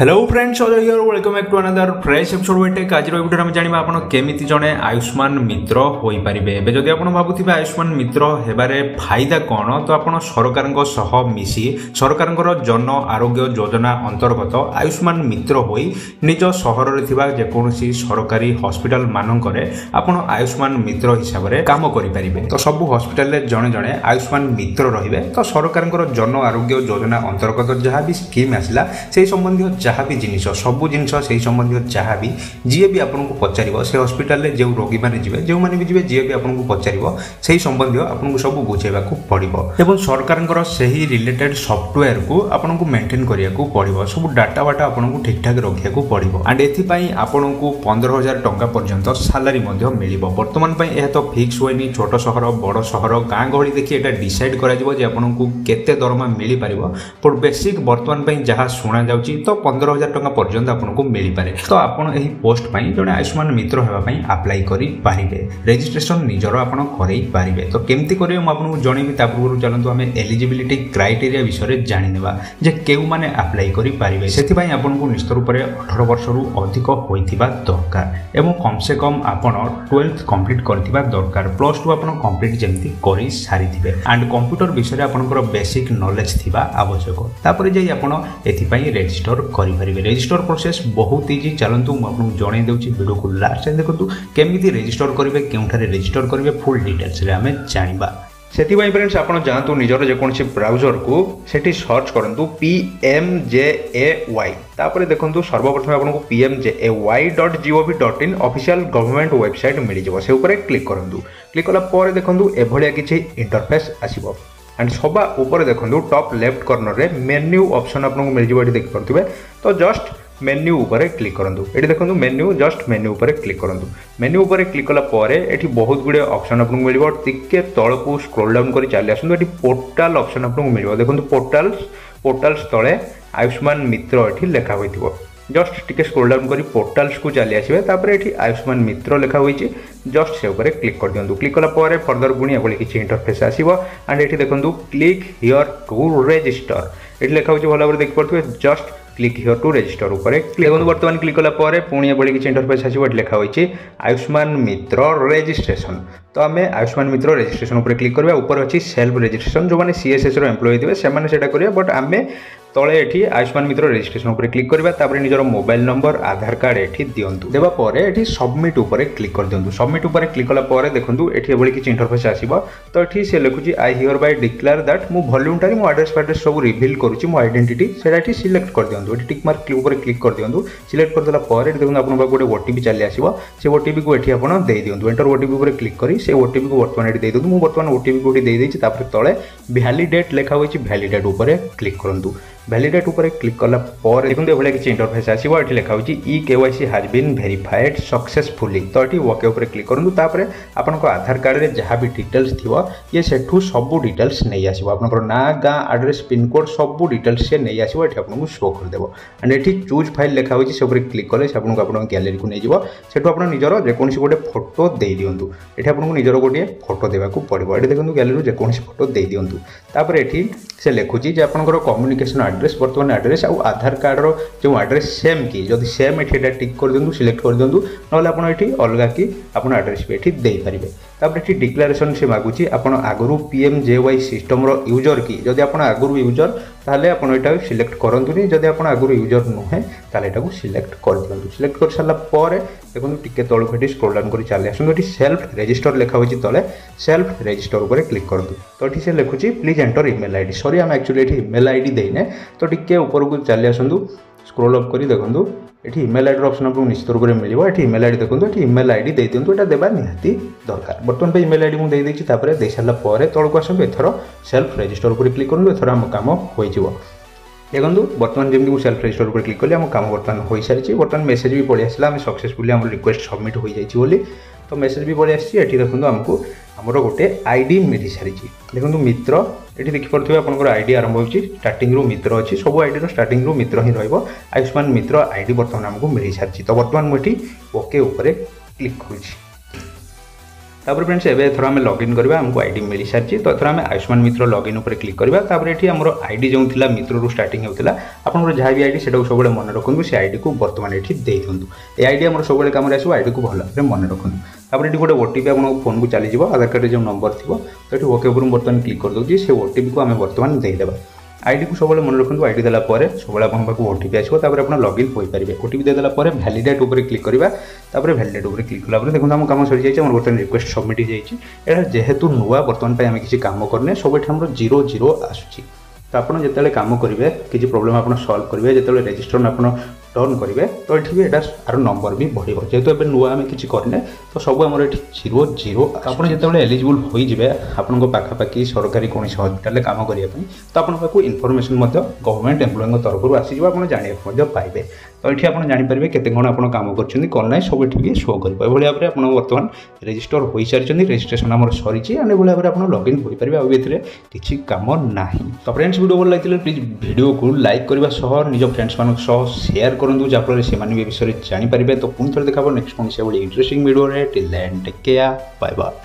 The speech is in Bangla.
hello friends Ajay here welcome back to another fresh episode ওয়েটেক আজির ভিডিওরে আমি জাঁয়া আপনার কেমিতি জনে আয়ুষ্মান মিত্র হয়েপারে এবে যদি আপনার ভাবুবে আয়ুষ্মান মিত্র হবার ফাইদা কোণ তো আপনার সরকার সহ মিশি সরকার জন আরোগ্য যোজনা অন্তর্গত আয়ুষ্মান মিত্র হয়ে নিজ সহরের থাকা যেকোন সরকারি হসপিটাল মানকরে আপনার আয়ুষ্মান মিত্র হিসাবে কাম করে পারে তো সবু হসপিটাল জনে জনে আয়ুষ্মান মিত্র রহবে তো সরকার জন আরোগ্য যোজনা অন্তর্গত যা বি স্কিম আসলা সেই সম্বন্ধীয় ଯାହା ବି ଜିନିଷ ସବୁ ଜିନିଷ ସେହି ସମ୍ବନ୍ଧୀୟ ଯାହା ବି ଯିଏ ବି ଆପଣଙ୍କୁ ପଚାରିବ ସେ ହସ୍ପିଟାଲରେ ଯେଉଁ ରୋଗୀମାନେ ଯିବେ ଯେଉଁମାନେ ବି ଯିବେ ଯିଏ ବି ଆପଣଙ୍କୁ ପଚାରିବ ସେହି ସମ୍ବନ୍ଧୀୟ ଆପଣଙ୍କୁ ସବୁ ବୁଝେଇବାକୁ ପଡ଼ିବ ଏବଂ ସରକାରଙ୍କର ସେହି ରିଲେଟେଡ୍ ସଫ୍ଟୱେୟାରକୁ ଆପଣଙ୍କୁ ମେଣ୍ଟେନ୍ କରିବାକୁ ପଡ଼ିବ ସବୁ ଡାଟା ବାଟା ଆପଣଙ୍କୁ ଠିକ୍ଠାକ୍ ରଖିବାକୁ ପଡ଼ିବ ଆଣ୍ଡ ଏଥିପାଇଁ ଆପଣଙ୍କୁ ପନ୍ଦର ହଜାର ଟଙ୍କା ପର୍ଯ୍ୟନ୍ତ ସାଲାରୀ ମଧ୍ୟ ମିଳିବ ବର୍ତ୍ତମାନ ପାଇଁ ଏହା ତ ଫିକ୍ସ ହୋଇନି ଛୋଟ ସହର ବଡ଼ ସହର ଗାଁ ଗହଳି ଦେଖି ଏଇଟା ଡିସାଇଡ୍ କରାଯିବ ଯେ ଆପଣଙ୍କୁ କେତେ ଦରମା ମିଳିପାରିବ ବଟ୍ ବେସିକ୍ ବର୍ତ୍ତମାନ ପାଇଁ ଯାହା ଶୁଣାଯାଉଛି ତ ପନ୍ଦର ପନ୍ଦର ହଜାର ଟଙ୍କା ପର୍ଯ୍ୟନ୍ତ ଆପଣଙ୍କୁ ମିଳିପାରେ ତ ଆପଣ ଏହି ପୋଷ୍ଟ ପାଇଁ ଜଣେ ଆୟୁଷ୍ମାନ ମିତ୍ର ହେବା ପାଇଁ ଆପ୍ଲାଏ କରିପାରିବେ ରେଜିଷ୍ଟ୍ରେସନ ନିଜର ଆପଣ କରେଇ ପାରିବେ ତ କେମିତି କରିବେ ମୁଁ ଆପଣଙ୍କୁ ଜଣେଇବି ତା ପୂର୍ବରୁ ଚାଲନ୍ତୁ ଆମେ ଏଲିଜିବିଲିଟି କ୍ରାଇଟେରିଆ ବିଷୟରେ ଜାଣିନେବା ଯେ କେଉଁମାନେ ଆପ୍ଲାଏ କରିପାରିବେ ସେଥିପାଇଁ ଆପଣଙ୍କୁ ନିଶ୍ଚିତ ରୂପରେ ଅଠର ବର୍ଷରୁ ଅଧିକ ହୋଇଥିବା ଦରକାର ଏବଂ କମ୍ସେ କମ୍ ଆପଣ ଟୁଏଲ୍ଥ କମ୍ପ୍ଲିଟ୍ କରିଥିବା ଦରକାର ପ୍ଲସ୍ ଟୁ ଆପଣ କମ୍ପ୍ଲିଟ୍ ଯେମିତି କରିସାରିଥିବେ ଆଣ୍ଡ କମ୍ପ୍ୟୁଟର ବିଷୟରେ ଆପଣଙ୍କର ବେସିକ୍ ନଲେଜ୍ ଥିବା ଆବଶ୍ୟକ ତାପରେ ଯାଇ ଆପଣ ଏଥିପାଇଁ ରେଜିଷ୍ଟର କରି କରିପାରିବେ ରେଜିଷ୍ଟର ପ୍ରୋସେସ୍ ବହୁତ ଇଜି ଚାଲନ୍ତୁ ମୁଁ ଆପଣଙ୍କୁ ଜଣାଇ ଦେଉଛି ଭିଡ଼ିଓକୁ ଲାଷ୍ଟ ଯାଏଁ ଦେଖନ୍ତୁ କେମିତି ରେଜିଷ୍ଟର କରିବେ କେଉଁଠାରେ ରେଜିଷ୍ଟର କରିବେ ଫୁଲ୍ ଡିଟେଲ୍ସରେ ଆମେ ଜାଣିବା ସେଥିପାଇଁ ଫ୍ରେଣ୍ଡସ୍ ଆପଣ ଯାଆନ୍ତୁ ନିଜର ଯେକୌଣସି ବ୍ରାଉଜରକୁ ସେଠି ସର୍ଚ୍ଚ କରନ୍ତୁ P M J A Y ତାପରେ ଦେଖନ୍ତୁ ସର୍ବପ୍ରଥମେ ଆପଣଙ୍କୁ P M J A Y dot G O V dot in official government website ମିଳିଯିବ ସେ ଉପରେ କ୍ଲିକ୍ କରନ୍ତୁ କ୍ଲିକ୍ କଲା ପରେ ଦେଖନ୍ତୁ ଏଭଳିଆ କିଛି ଇଣ୍ଟରଫେସ୍ ଆସିବ ଆଣ୍ଡ ସବା ଉପରେ ଦେଖନ୍ତୁ ଟପ୍ ଲେଫ୍ଟ କର୍ଣ୍ଣରରେ ମେନ୍ୟୁ ଅପସନ୍ ଆପଣଙ୍କୁ ମିଳିଯିବ ଏଠି ଦେଖିପାରୁଥିବେ ତ ଜଷ୍ଟ ମେନ୍ୟୁ ଉପରେ କ୍ଲିକ୍ କରନ୍ତୁ ଏଠି ଦେଖନ୍ତୁ ମେନ୍ୟୁ ଜଷ୍ଟ ମେନ୍ୟୁ ଉପରେ କ୍ଲିକ୍ କରନ୍ତୁ ମେନ୍ୟୁ ଉପରେ କ୍ଲିକ୍ କଲା ପରେ ଏଠି ବହୁତ ଗୁଡ଼ିଏ ଅପସନ୍ ଆପଣଙ୍କୁ ମିଳିବ ଟିକେ ତଳକୁ ସ୍କ୍ରୋଲ୍ ଡାଉନ୍ କରି ଚାଲି ଆସନ୍ତୁ ଏଠି ପୋର୍ଟାଲ ଅପସନ୍ ଆପଣଙ୍କୁ ମିଳିବ ଦେଖନ୍ତୁ ପୋର୍ଟାଲ ପୋର୍ଟାଲ୍ସ ତଳେ ଆୟୁଷ୍ମାନ ମିତ୍ର ଏଠି ଲେଖା ହୋଇଥିବ ଜଷ୍ଟ ଟିକେ ସ୍କ୍ରୋଲ୍ ଡାଉନ୍ କରି ପୋର୍ଟାଲ୍ସକୁ ଚାଲି ଆସିବେ ତାପରେ ଏଠି ଆୟୁଷ୍ମାନ ମିତ୍ର ଲେଖା ହୋଇଛି ଜଷ୍ଟ ସେ ଉପରେ କ୍ଲିକ୍ କରିଦିଅନ୍ତୁ କ୍ଲିକ୍ କଲା ପରେ ଫର୍ଦର ପୁଣି ଏଭଳି କିଛି ଇଣ୍ଟରଫେସ୍ ଆସିବ ଆଣ୍ଡ ଏଠି ଦେଖନ୍ତୁ କ୍ଲିକ୍ ହିଅର୍ ଟୁ ରେଜିଷ୍ଟର ଏଠି ଲେଖା ହେଉଛି ଭଲ ଭାବରେ ଦେଖିପାରୁଥିବେ just click here to register উপরে দেখুন বর্তমান ক্লিক কলা পরে পুঁ এভাবে কিছু ইন্টরফেস আসবে এটি লেখা হয়েছে আয়ুষ্মান মিত্র রেজিষ্ট্রেসন তো আমি আয়ুষ্মান মিত্র রেজিষ্ট্রেসন উপরে ক্লিক করা উপরে অছি সেলফ রেজিষ্ট্রেসন যে সিএসএস র এমপ্লয়ি থাকবে সে সেটা করিয়া বট আমি তলে এটি আয়ুষ্মান মিত্র রেজিস্ট্রেশন উপরে ক্লিক করা তারপরে নিজের মোবাইল নম্বর আধার কার্ড এটি দিওন্তু দেওয়া পরে এটি সবমিট উপরে ক্লিক করে দিওন্তু সবমিট উপরে ক্লিক কলা পরে দেখুন এটি এভাবে কিছু ইন্টারফেস আসব তো এটি সে লিখুছি I hereby declare that মু ভল্যুমটারি মো আড্রেস ফ্যাড্রেস সব রিভিল করুছি মো আইডেন্টিটি সেটা এটি সিলেক্ট করে দিওন্তু এটি টিক মার্ক উপরে ক্লিক করে দিওন্তু সিলেক্ট করে দেলা পরে দেখুন আপনার গোটে ওটিপি চালি আসব সে ওটিপি কু এটি আপনার দিয়ে দিওন্তু এন্টার ওটিপি উপরে ক্লিক করি সে ওটিপি কু বর্তমান এটি দিয়ে দিওন্তু মু বর্তমান ওটিপি কু এটি দিয়ে দেইছি তারপরে তলে ভ্যালিডেট লেখা হইছি ভ্যালিডেট উপরে ক্লিক করন্তু ଭ୍ୟାଲିଡେଟ୍ ଉପରେ କ୍ଲିକ୍ କଲା ପରେ ଦେଖନ୍ତୁ ଏଭଳିଆ କିଛି ଇଣ୍ଟରଫେସ୍ ଆସିବ ଏଠି ଲେଖା ହେଉଛି e KYC has been verified successfully ତ ଏଠି ଓକେ ଉପରେ କ୍ଲିକ୍ କରନ୍ତୁ ତାପରେ ଆପଣଙ୍କ ଆଧାର କାର୍ଡ଼ରେ ଯାହା ବି ଡିଟେଲ୍ସ ଥିବ ଇଏ ସେଠୁ ସବୁ ଡିଟେଲ୍ସ ନେଇ ଆସିବ ଆପଣଙ୍କର ନାଁ ଗାଁ ଆଡ୍ରେସ୍ ପିନ୍କୋଡ଼୍ ସବୁ ଡିଟେଲ୍ସ ସିଏ ନେଇ ଆସିବ ଏଠି ଆପଣଙ୍କୁ ଶୋ କରିଦେବ ଆଣ୍ଡ ଏଠି ଚୁଜ୍ ଫାଇଲ୍ ଲେଖା ହେଉଛି ସେ ଉପରେ କ୍ଲିକ୍ କଲେ ସେ ଆପଣଙ୍କୁ ଆପଣଙ୍କ ଗ୍ୟାଲେରୀକୁ ନେଇଯିବ ସେଠୁ ଆପଣ ନିଜର ଯେକୌଣସି ଗୋଟେ ଫଟୋ ଦେଇ ଦିଅନ୍ତୁ ଏଠି ଆପଣଙ୍କୁ ନିଜର ଗୋଟିଏ ଫଟୋ ଦେବାକୁ ପଡ଼ିବ ଏଠି ଦେଖନ୍ତୁ ଗ୍ୟାଲେରୀରୁ ଯେକୌଣସି ଫଟୋ ଦେଇ ଦିଅନ୍ତୁ ତାପରେ ଏଠି ସେ ଲେଖୁଛି ଯେ ଆପଣଙ୍କର କମ୍ୟୁନିକେସନ୍ আড্রেস বর্তমান আড্রেস আউ আধার কার্ডর যে আড্রেস সেମ୍ কি যদি সেମ୍ এটি এটা ଟିକ୍ କରିଦିଅନ୍ତୁ ସିଲେକ୍ଟ କରିଦିଅନ୍ତୁ ନହେଲେ ଆପଣ ଏଠି ଅଲଗା କି ଆପଣ ଆଡ୍ରେସ୍ ବି ଏଠି ଦେଇପାରିବେ ତାପରେ ଏଠି ଡିକ୍ଲାରେସନ୍ ସେ ମାଗୁଛି ଆପଣ ଆଗରୁ ପି ଏମ୍ ଜେ ୱାଇ ସିଷ୍ଟମ୍ର ୟୁଜର୍ କି ଯଦି ଆପଣ ଆଗରୁ ୟୁଜର୍ তাহলে আপনার এটা সিলেক্ট করতুনি যদি আপনার আগর ইউজর নুহে তাহলে এটা সিলেক্ট করে দিও সিলেক্ট করে সারা পরে দেখুন টিকি তলক এটি স্ক্রোল ডাউন করে চালে আসুন এটি সেলফ রেজিষ্টর লেখা হয়েছে তলে সেলফ রেজিষ্টর উপরে ক্লিক করতু তো এটি সে লেখুছি please enter email ID sorry আমি একচুয়ালি এটি ইমেল আইডি দেইনে তো টিকি উপরকু চালি আসন্তু স্ক্রোল অপ করে দেখুন ଏଠି ଇମେଲ୍ ଆଇଡ଼ିର ଅପସନ୍ ଆପଣଙ୍କୁ ନିଶ୍ଚିତ ରୂପରେ ମିଳିବ ଏଠି ଇମେଲ୍ ଆଇଡ଼ି ଦେଖନ୍ତୁ ଏଠି ଇମେଲ୍ ଆଇଡ଼ି ଦେଇ ଦିଅନ୍ତୁ ଏଇଟା ଦେବା ନିହାତି ଦରକାର ବର୍ତ୍ତମାନ ପାଇଁ ଇମେଲ୍ ଆଇଡ଼ି ମୁଁ ଦେଇଦେଇଛି ତାପରେ ଦେଇସାରିଲା ପରେ ତଳକୁ ଆସନ୍ତୁ ଏଥର ସେଲ୍ଫ ରେଜିଷ୍ଟର ଉପରେ କ୍ଲିକ୍ କରନ୍ତୁ ଏଥର ଆମ କାମ ହୋଇଯିବ দেখুন বর্তমানে যেমনি সেলফ রেজিস্টর উপরে ক্লিক করলে আমার কাম বর্তমানে হয়ে সারিছে বর্তমানে মেসেজ বি পড়ে আসলা আমি সকসেসফুলি আমার রিকোয়েস্ট সবমিট হয়ে যাই বলে তো মেসেজ বি পড়ে আসছে এটি দেখুন আমাকে ଆମର ଗୋଟେ ଆଇଡି ମିଳିସାରିଛି ଦେଖନ୍ତୁ ମିତ୍ର ଏଠି ଦେଖିପାରୁଥିବେ ଆପଣଙ୍କର ଆଇଡି ଆରମ୍ଭ ହେଉଛି ଷ୍ଟାର୍ଟିଂରୁ ମିତ୍ର ଅଛି ସବୁ ଆଇଡିର ଷ୍ଟାର୍ଟିଂରୁ ମିତ୍ର ହିଁ ରହିବ ଆୟୁଷ୍ମାନ ମିତ୍ର ଆଇଡି ବର୍ତ୍ତମାନ ଆମକୁ ମିଳିସାରିଛି ତ ବର୍ତ୍ତମାନ ମୁଁ ଏଠି ଓକେ ଉପରେ କ୍ଲିକ୍ କରୁଛି তাপরে ফ্রেন্ডস এবে এথর আমি লগইন করা আমি আইডি মিলি সারিছি তো এথর আমি আয়ুষ্মান মিত্র লগইন উপরে ক্লিক করা তাপরে এটি আমার আইডি যে মিত্রর স্টার্টিং হেউলা আপনার যা বি আইডি সেটা সবুলে মনে রাখুন সে আইডি কু বর্তমানে এটি দিয়ে দিও এই আইডি আমার সবুলে কামে আসবে আইডি কু ভালো ভাবে মনে রাখুন তাপরে এটি গোটে ওটিপি আপনার ফোনকু চালিযোগ আধার কার্ডের যে নম্বর থাকবে তো এটি ওকে উপরে বর্তমানে ক্লিক করে দেছি সে ওটিপি কু আমি বর্তমানে দিয়ে দেবা ଆଇଡ଼ିକୁ ସବୁବେଳେ ମନେ ରଖନ୍ତୁ ଆଇଡ଼ି ଦେଲା ପରେ ସବୁବେଳେ ଆପଣଙ୍କ ପାଖକୁ ଓ ଟି ପି ଆସିବ ତାପରେ ଆପଣ ଲଗ୍ଇନ୍ ହୋଇପାରିବେ ଓ ଟି ପି ଦେଇଦେଲା ପରେ ଭ୍ୟାଲିଡେଟ୍ ଉପରେ କ୍ଲିକ୍ କରିବା ତାପରେ ଭ୍ୟାଲିଡେଟ୍ ଉପରେ କ୍ଲିକ୍ କଲା ପରେ ଦେଖନ୍ତୁ ଆମ କାମ ସରିଯାଇଛି ଆମର ବର୍ତ୍ତମାନ ରିକ୍ୱେଷ୍ଟ ସବମିଟ୍ ହେଇଯାଇଛି ଏଇଟା ଯେହେତୁ ନୂଆ ବର୍ତ୍ତମାନ ପାଇଁ ଆମେ କିଛି କାମ କରିନେ ସବୁଠି ଆମର ଜିରୋ ଜିରୋ ଆସୁଛି ତ ଆପଣ ଯେତେବେଳେ କାମ କରିବେ କିଛି ପ୍ରୋବ୍ଲେମ୍ ଆପଣ ସଲ୍ଭ କରିବେ ଯେତେବେଳେ ରେଜିଷ୍ଟର ଆପଣ ଟର୍ନ କରିବେ ତ ଏଠି ବି ଏଇଟା ଆର ନମ୍ବର ବି ବଢ଼ିବ ଯେହେତୁ ଏବେ ନୂଆ ଆମେ କିଛି କରିନେ ତ ସବୁ ଆମର ଏଠି ଜିରୋ ଜିରୋ ଆପଣ ଯେତେବେଳେ ଏଲିଜିବୁଲ୍ ହୋଇଯିବେ ଆପଣଙ୍କ ପାଖାପାଖି ସରକାରୀ କୌଣସି ହସ୍ପିଟାଲରେ କାମ କରିବା ପାଇଁ ତ ଆପଣଙ୍କ ପାଖକୁ ଇନଫର୍ମେସନ୍ ମଧ୍ୟ ଗଭର୍ଣ୍ଣମେଣ୍ଟ ଏମ୍ପ୍ଲୟଙ୍କ ତରଫରୁ ଆସିଯିବ ଆପଣ ଜାଣିବାକୁ ମଧ୍ୟ ପାଇବେ ତ ଏଠି ଆପଣ ଜାଣିପାରିବେ କେତେ କ'ଣ ଆପଣ କାମ କରିଛନ୍ତି କ'ଣ ନାହିଁ ସବୁ ଏଠି ବି ଶୋ କରିବ ଏଭଳି ଭାବରେ ଆପଣ ବର୍ତ୍ତମାନ ରେଜିଷ୍ଟର ହୋଇସାରିଛନ୍ତି ରେଜିଷ୍ଟ୍ରେସନ୍ ଆମର ସରିଛି ଆଣ୍ଡ ଏଭଳି ଭାବରେ ଆପଣ ଲଗ୍ଇନ୍ ହୋଇପାରିବେ ଆଉ ଏଥିରେ କିଛି କାମ ନାହିଁ ତ ଫ୍ରେଣ୍ଡସ୍ ଭିଡ଼ିଓ ଭଲ ଲାଗିଥିଲେ ପ୍ଲିଜ୍ ଭିଡ଼ିଓକୁ ଲାଇକ୍ କରିବା ସହ ନିଜ ଫ୍ରେଣ୍ଡସ୍ମାନଙ୍କ ସହ ସେୟାର ସେୟାର କରନ୍ତୁ ଯାହାଫଳରେ ସେମାନେ ବି ଏ ବିଷୟରେ ଜାଣିପାରିବେ ତ ପୁଣି ଥରେ ଦେଖା ହେବ ନେକ୍ସଟ ପୁଣି ସେଭଳି ଇଣ୍ଟରେଷ୍ଟିଂ ଭିଡ଼ିଓରେ till then take care bye bye